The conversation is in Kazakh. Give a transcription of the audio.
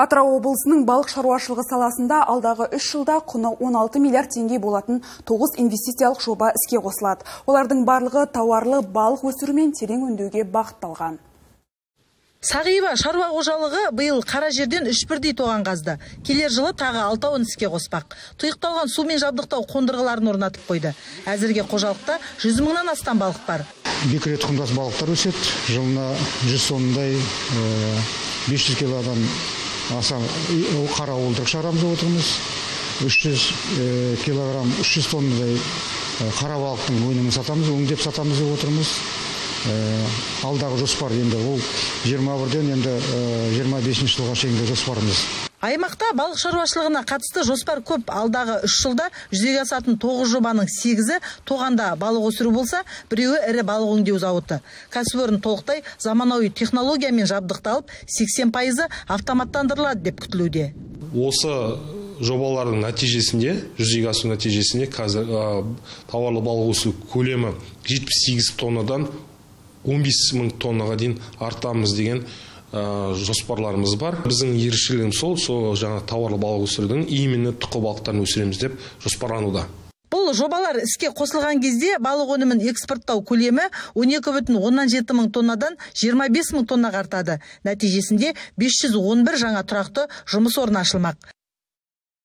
Атырау облысының балық шаруашылығы саласында алдағы 3 жылда құны 16 миллиард теңге болатын 9 инвестициялық жоба іске қосылады. Олардың барлығы тауарлы балық өсіру мен терең өңдеуге бағытталған. Сағиба шаруа қожалығы биыл қара жерден үш бірдей тоған қазды. Келер жылы тағы алтауын іске қоспақ. Тұйықталған сумен жабдықтау қондырғыларын орнатып қойды. Әзірге қожалықта 100 мыңнан астам балық бар. Бекіре тұқымдас балықтар өседі. Жылына 100 тоннадай 500 килодан аса қара уылдырық шығарамыз деп отырмыз. 300 килограмм 300 тоннадай қара балықтың өнімін сатамыз, өңдеп сатамыз деп отырмыз алдағы жоспар енді ол 21-ден енді 25 жылға шейінгі жоспарымыз аймақта балық шаруашылығына қатысты жоспар көп. Алдағы үш жылда жүзеге асатын тоғыз жобаның сегізі тоғанда балық өсіру болса біреуі ірі балық өңдеу зауыты. Кәсіпорын толықтай заманауи технологиямен жабдықталып 80 пайызы автоматтандырылады деп күтілуде. Осы жобалардың нәтижесінде жүзеге асу нәтижесінде қазір тауарлы балық өсіру көлемі 78 тоннадан 15 мың тоннаға дейін артамыз деген жоспарларымыз бар. Біздің ерекшелігіміз сол сол жаңа тауарлы балық өсірудің именно тұқы балықтарын өсіреміз деп жоспарлануда. Бұл жобалар іске қосылған кезде балық өнімін экспорттау көлемі 12 бүтін оннан жеті мың тоннадан 25 мың тоннаға артады. Нәтижесінде 511 жаңа тұрақты жұмыс орны ашылмақ.